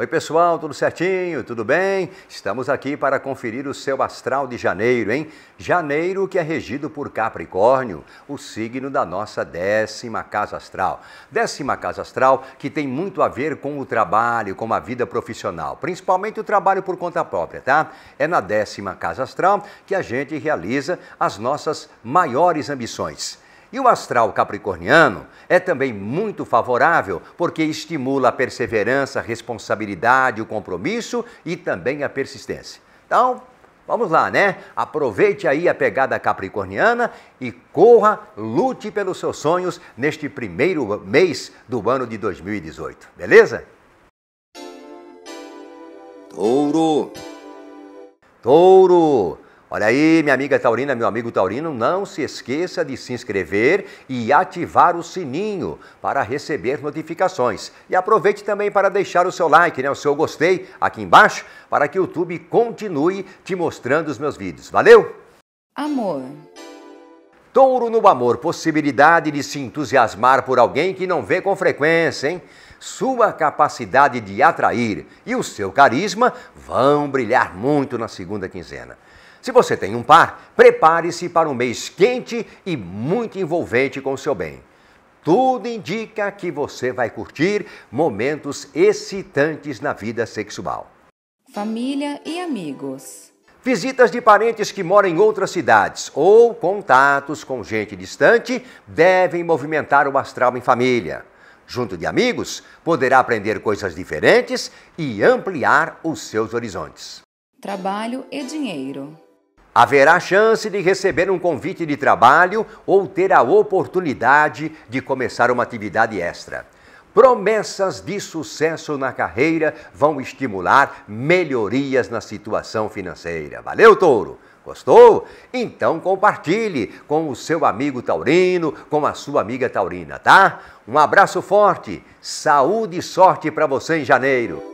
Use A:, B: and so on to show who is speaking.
A: Oi, pessoal, tudo certinho? Tudo bem? Estamos aqui para conferir o seu astral de janeiro, hein? Janeiro que é regido por Capricórnio, o signo da nossa décima casa astral. Décima casa astral que tem muito a ver com o trabalho, com a vida profissional, principalmente o trabalho por conta própria, tá? É na décima casa astral que a gente realiza as nossas maiores ambições. E o astral capricorniano é também muito favorável porque estimula a perseverança, a responsabilidade, o compromisso e também a persistência. Então, vamos lá, né? Aproveite aí a pegada capricorniana e corra, lute pelos seus sonhos neste primeiro mês do ano de 2018, beleza? Touro! Touro! Olha aí, minha amiga Taurina, meu amigo Taurino, não se esqueça de se inscrever e ativar o sininho para receber notificações. E aproveite também para deixar o seu like, né, o seu gostei aqui embaixo, para que o YouTube continue te mostrando os meus vídeos. Valeu?
B: Amor.
A: Touro no amor, possibilidade de se entusiasmar por alguém que não vê com frequência, hein? Sua capacidade de atrair e o seu carisma vão brilhar muito na segunda quinzena. Se você tem um par, prepare-se para um mês quente e muito envolvente com o seu bem. Tudo indica que você vai curtir momentos excitantes na vida sexual.
B: Família e amigos.
A: Visitas de parentes que moram em outras cidades ou contatos com gente distante devem movimentar o astral em família. Junto de amigos, poderá aprender coisas diferentes e ampliar os seus horizontes.
B: Trabalho e dinheiro.
A: Haverá chance de receber um convite de trabalho ou ter a oportunidade de começar uma atividade extra. Promessas de sucesso na carreira vão estimular melhorias na situação financeira. Valeu, touro! Gostou? Então compartilhe com o seu amigo taurino, com a sua amiga taurina, tá? Um abraço forte, saúde e sorte para você em janeiro.